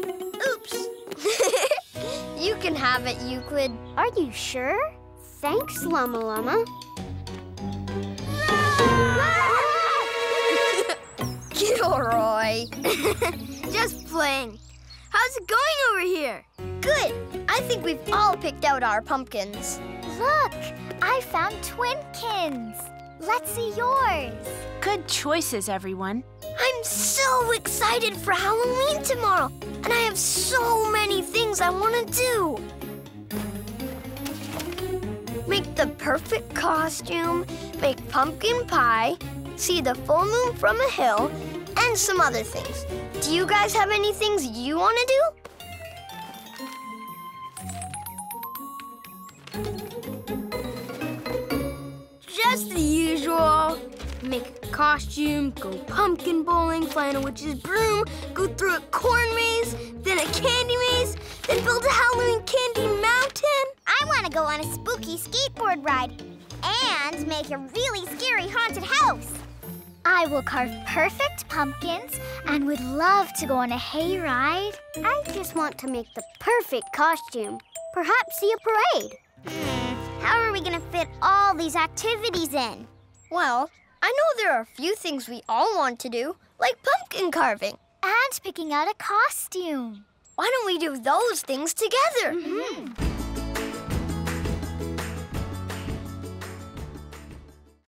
Oops. you can have it, Euclid. Are you sure? Thanks, Llama Llama. Gilroy. Just playing. How's it going over here? Good. I think we've all picked out our pumpkins. Look, I found twinkins. Let's see yours. Good choices, everyone. I'm so excited for Halloween tomorrow, and I have so many things I want to do. Make the perfect costume, make pumpkin pie, see the full moon from a hill, and some other things. Do you guys have any things you want to do? Just the usual. Make costume, go pumpkin bowling, fly on a witch's broom, go through a corn maze, then a candy maze, then build a Halloween candy mountain. I want to go on a spooky skateboard ride and make a really scary haunted house. I will carve perfect pumpkins and would love to go on a hayride. I just want to make the perfect costume. Perhaps see a parade. Hmm, how are we going to fit all these activities in? Well, I know there are a few things we all want to do, like pumpkin carving. And picking out a costume. Why don't we do those things together? Mm-hmm.